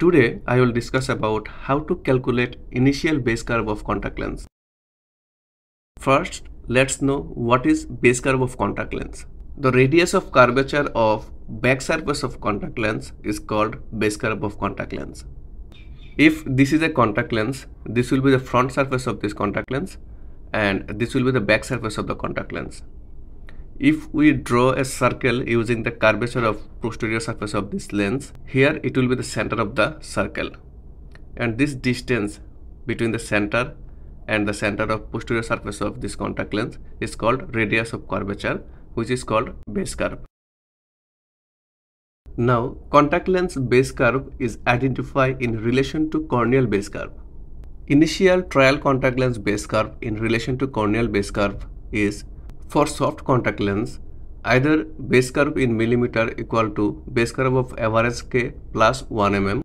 Today I will discuss about how to calculate initial base curve of contact lens. First, let's know what is base curve of contact lens. The radius of curvature of back surface of contact lens is called base curve of contact lens. If this is a contact lens, this will be the front surface of this contact lens and this will be the back surface of the contact lens. If we draw a circle using the curvature of posterior surface of this lens, here it will be the center of the circle. And this distance between the center and the center of posterior surface of this contact lens is called radius of curvature which is called base curve. Now, contact lens base curve is identified in relation to corneal base curve. Initial trial contact lens base curve in relation to corneal base curve is for soft contact lens, either base curve in millimeter equal to base curve of average k plus 1 mm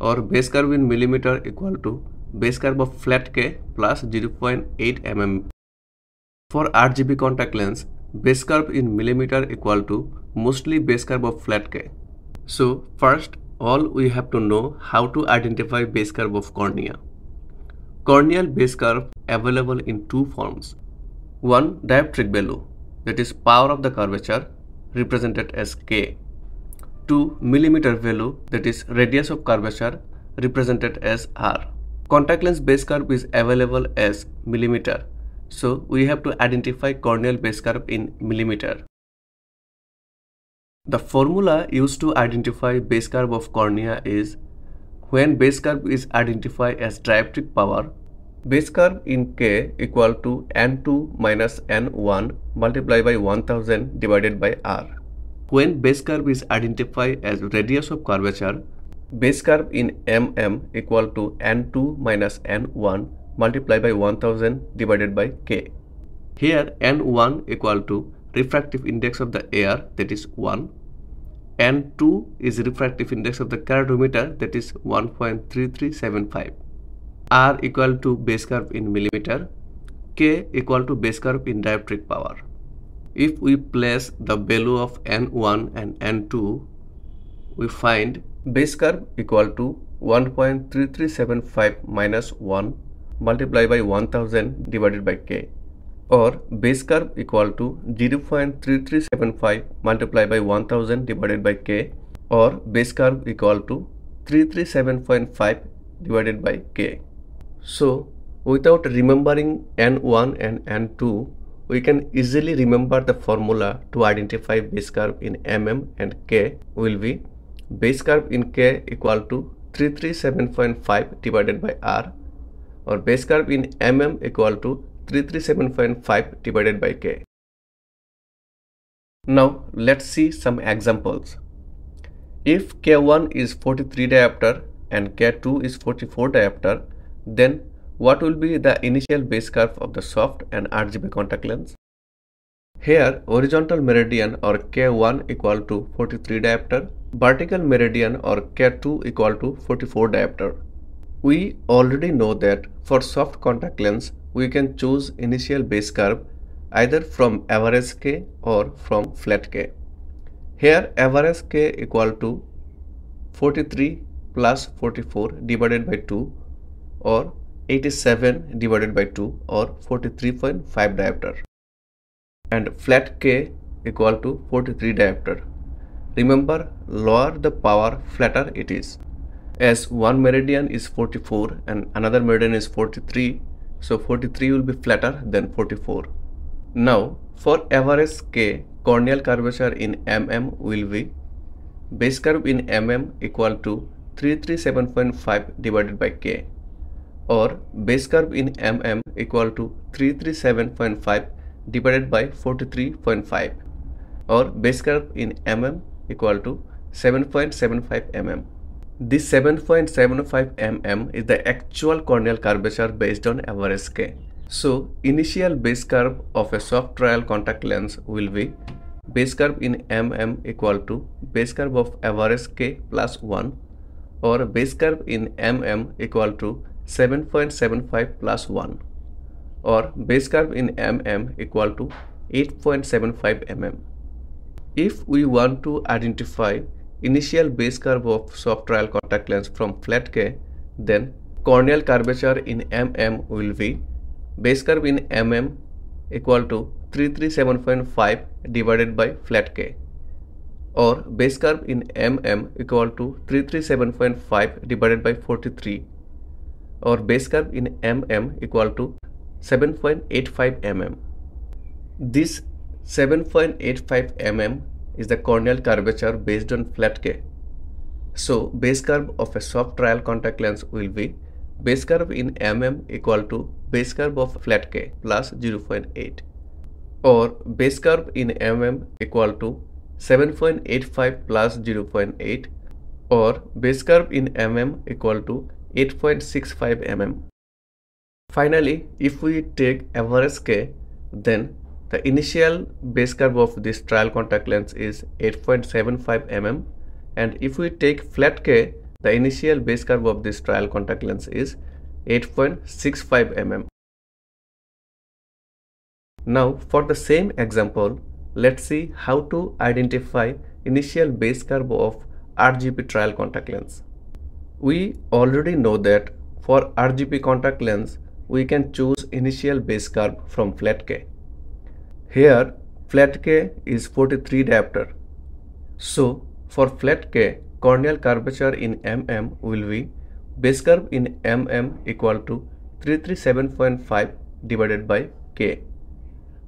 or base curve in millimeter equal to base curve of flat k plus 0.8 mm. For RGP contact lens, base curve in millimeter equal to mostly base curve of flat k. So first, all we have to know how to identify base curve of cornea. Corneal base curve available in two forms. One dioptric value that is power of the curvature represented as K. Two millimeter value that is radius of curvature represented as R. Contact lens base curve is available as millimeter. So we have to identify corneal base curve in millimeter. The formula used to identify base curve of cornea is when base curve is identified as dioptric power Base curve in K equal to N2 minus N1 multiplied by 1000 divided by R. When base curve is identified as radius of curvature, base curve in mm equal to N2 minus N1 multiplied by 1000 divided by K. Here N1 equal to refractive index of the air that is 1. N2 is refractive index of the keratometer that is 1.3375. R equal to base curve in millimeter, K equal to base curve in dioptric power. If we place the value of N1 and N2, we find base curve equal to 1.3375 minus 1 multiplied by 1000 divided by K or base curve equal to 0.3375 multiplied by 1000 divided by K or base curve equal to 337.5 divided by K. So without remembering N1 and N2, we can easily remember the formula to identify base curve in mm and k will be base curve in k equal to 337.5 divided by r or base curve in mm equal to 337.5 divided by k. Now let's see some examples. If K1 is 43 diopter and K2 is 44 diopter, then what will be the initial base curve of the soft and RGP contact lens? Here horizontal meridian or K1 equal to 43 diopter, vertical meridian or K2 equal to 44 diopter. We already know that for soft contact lens we can choose initial base curve either from average K or from flat K. Here average K equal to 43 plus 44 divided by 2 or 87 divided by 2 or 43.5 diopter and flat K equal to 43 diopter. Remember lower the power flatter it is. As one meridian is 44 and another meridian is 43 so 43 will be flatter than 44. Now for average K corneal curvature in mm will be base curve in mm equal to 337.5 divided by K or base curve in mm equal to 337.5 divided by 43.5 or base curve in mm equal to 7.75 mm. This 7.75 mm is the actual corneal curvature based on average K. So initial base curve of a soft trial contact lens will be base curve in mm equal to base curve of average K plus 1 or base curve in mm equal to 7.75 plus 1 or base curve in mm equal to 8.75 mm. If we want to identify initial base curve of soft trial contact lens from flat K, then corneal curvature in mm will be base curve in mm equal to 337.5 divided by flat K or base curve in mm equal to 337.5 divided by 43 or base curve in mm equal to 7.85 mm. This 7.85 mm is the corneal curvature based on flat K. So base curve of a soft trial contact lens will be base curve in mm equal to base curve of flat K plus 0.8 or base curve in mm equal to 7.85 plus 0.8 or base curve in mm equal to 8.65 mm. Finally, if we take average K, then the initial base curve of this trial contact lens is 8.75 mm and if we take flat K, the initial base curve of this trial contact lens is 8.65 mm. Now for the same example, let's see how to identify initial base curve of RGP trial contact lens. We already know that for RGP contact lens, we can choose initial base curve from flat K. Here, flat K is 43 diopter. So, for flat K, corneal curvature in mm will be base curve in mm equal to 337.5 divided by K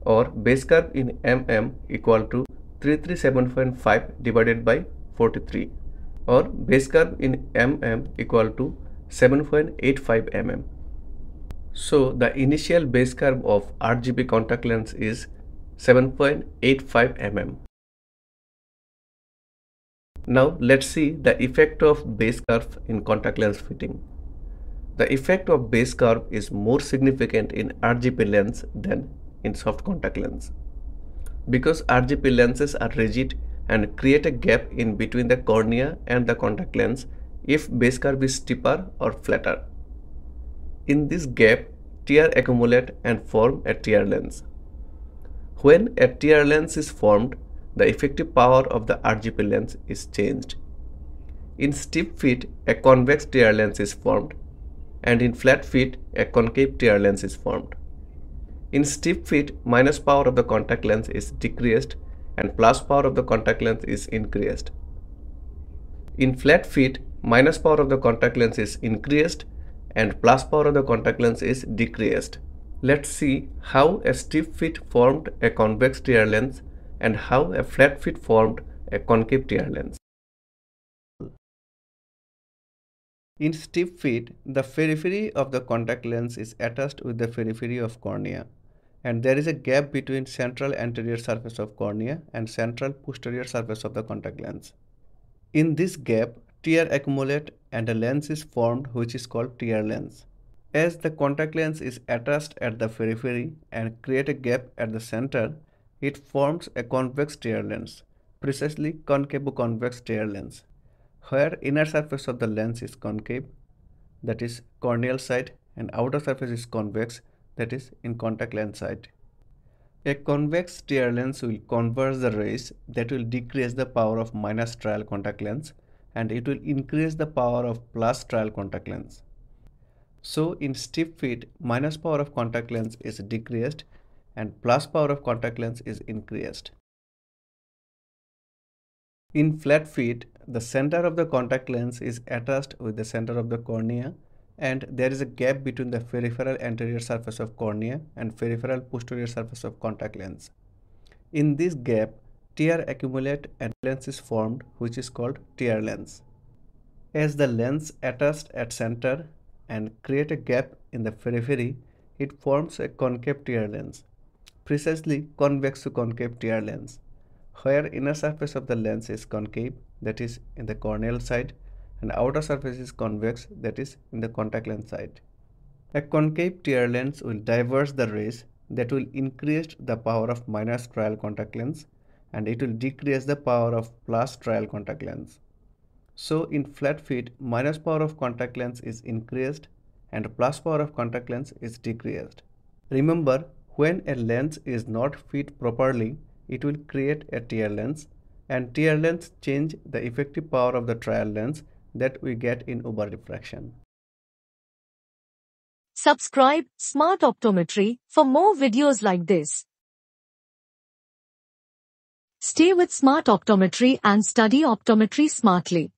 or base curve in mm equal to 337.5 divided by 43 or base curve in mm equal to 7.85 mm. So the initial base curve of RGP contact lens is 7.85 mm. Now let's see the effect of base curve in contact lens fitting. The effect of base curve is more significant in RGP lens than in soft contact lens. Because RGP lenses are rigid and create a gap in between the cornea and the contact lens if base curve is steeper or flatter. In this gap, tear accumulate and form a tear lens. When a tear lens is formed, the effective power of the RGP lens is changed. In steep fit, a convex tear lens is formed, and in flat fit, a concave tear lens is formed. In steep fit, minus power of the contact lens is decreased and plus power of the contact lens is increased. In flat fit, minus power of the contact lens is increased and plus power of the contact lens is decreased. Let's see how a steep fit formed a convex tear lens and how a flat fit formed a concave tear lens. In steep fit, the periphery of the contact lens is attached with the periphery of cornea and there is a gap between central anterior surface of cornea and central posterior surface of the contact lens. In this gap, tear accumulate and a lens is formed which is called tear lens. As the contact lens is attached at the periphery and create a gap at the center, it forms a convex tear lens, precisely concavo-convex tear lens, where inner surface of the lens is concave, that is corneal side, and outer surface is convex, that is in contact lens side. A convex tear lens will converge the rays that will decrease the power of minus trial contact lens and it will increase the power of plus trial contact lens. So in steep fit, minus power of contact lens is decreased and plus power of contact lens is increased. In flat fit, the center of the contact lens is attached with the center of the cornea and there is a gap between the peripheral anterior surface of cornea and peripheral posterior surface of contact lens. In this gap, tear accumulate and lens is formed which is called tear lens. As the lens attests at center and create a gap in the periphery, it forms a concave tear lens, precisely convexo-concave tear lens, where inner surface of the lens is concave that is in the corneal side and outer surface is convex that is in the contact lens side. A concave tear lens will diverge the rays that will increase the power of minus trial contact lens and it will decrease the power of plus trial contact lens. So in flat fit, minus power of contact lens is increased and plus power of contact lens is decreased. Remember, when a lens is not fit properly, it will create a tear lens and tear lens change the effective power of the trial lens that we get in over refraction. Subscribe Smart Optometry for more videos like this. Stay with Smart Optometry and study optometry smartly.